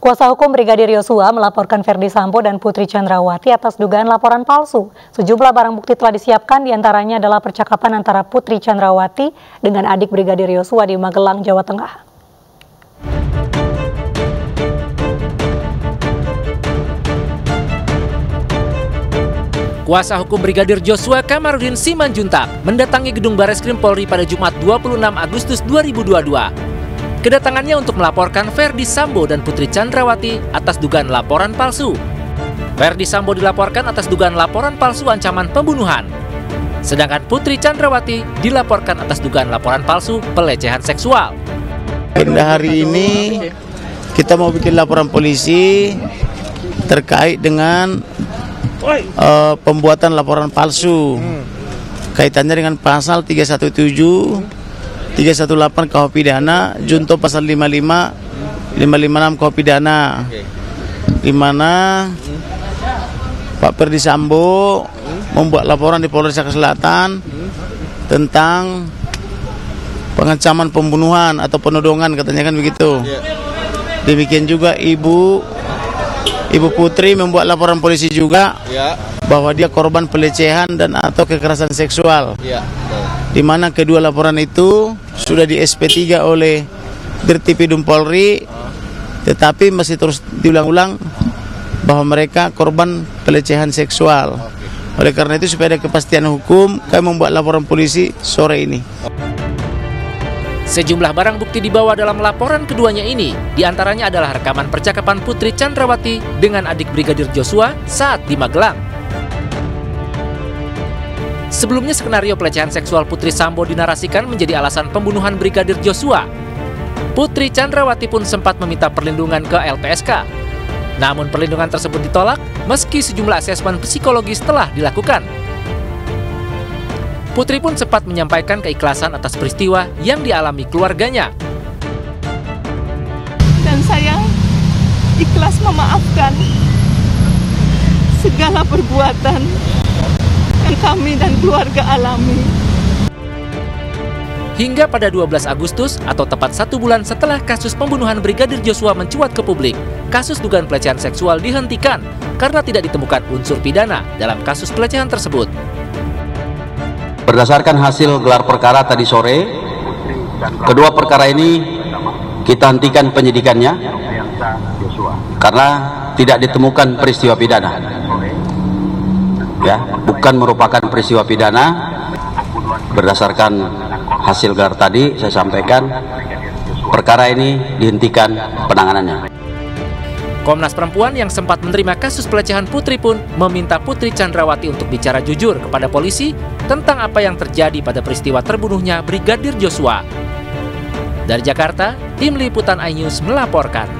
Kuasa hukum Brigadir Yosua melaporkan Ferdi Sambo dan Putri Chandrawati atas dugaan laporan palsu. Sejumlah barang bukti telah disiapkan, di antaranya adalah percakapan antara Putri Chandrawati dengan adik Brigadir Yosua di Magelang, Jawa Tengah. Kuasa hukum Brigadir Joshua Kamarudin Simanjuntak mendatangi gedung Bareskrim Polri pada Jumat 26 Agustus 2022 Kedatangannya untuk melaporkan Ferdi Sambo dan Putri Chandrawati atas dugaan laporan palsu. Ferdi Sambo dilaporkan atas dugaan laporan palsu ancaman pembunuhan. Sedangkan Putri Chandrawati dilaporkan atas dugaan laporan palsu pelecehan seksual. Pada hari ini kita mau bikin laporan polisi terkait dengan uh, pembuatan laporan palsu. Kaitannya dengan pasal 317 318 KUH pidana, junto pasal 55 556 KUH pidana. Di mana Pak Perdi Sambo membuat laporan di Polres Jakarta Selatan tentang pengancaman pembunuhan atau penodongan katanya kan begitu. Demikian juga Ibu Ibu Putri membuat laporan polisi juga bahwa dia korban pelecehan dan atau kekerasan seksual. Di mana kedua laporan itu sudah di SP3 oleh Dirtipidum Polri tetapi masih terus diulang-ulang bahwa mereka korban pelecehan seksual. Oleh karena itu supaya ada kepastian hukum, kami membuat laporan polisi sore ini. Sejumlah barang bukti dibawa dalam laporan keduanya ini, di antaranya adalah rekaman percakapan Putri Chandrawati dengan adik Brigadir Joshua saat di Magelang. Sebelumnya skenario pelecehan seksual Putri Sambo dinarasikan menjadi alasan pembunuhan Brigadir Joshua. Putri Chandrawati pun sempat meminta perlindungan ke LPSK. Namun perlindungan tersebut ditolak meski sejumlah asesmen psikologis telah dilakukan. Putri pun sempat menyampaikan keikhlasan atas peristiwa yang dialami keluarganya. Dan saya ikhlas memaafkan segala perbuatan yang kami dan keluarga alami. Hingga pada 12 Agustus atau tepat satu bulan setelah kasus pembunuhan Brigadir Joshua mencuat ke publik, kasus dugaan pelecehan seksual dihentikan karena tidak ditemukan unsur pidana dalam kasus pelecehan tersebut. Berdasarkan hasil gelar perkara tadi sore, kedua perkara ini kita hentikan penyidikannya karena tidak ditemukan peristiwa pidana. Ya bukan merupakan peristiwa pidana. Berdasarkan hasil gelar tadi saya sampaikan perkara ini dihentikan penanganannya. Komnas Perempuan yang sempat menerima kasus pelecehan Putri pun meminta Putri Chandrawati untuk bicara jujur kepada polisi tentang apa yang terjadi pada peristiwa terbunuhnya Brigadir Joshua. Dari Jakarta, Tim Liputan iNews melaporkan.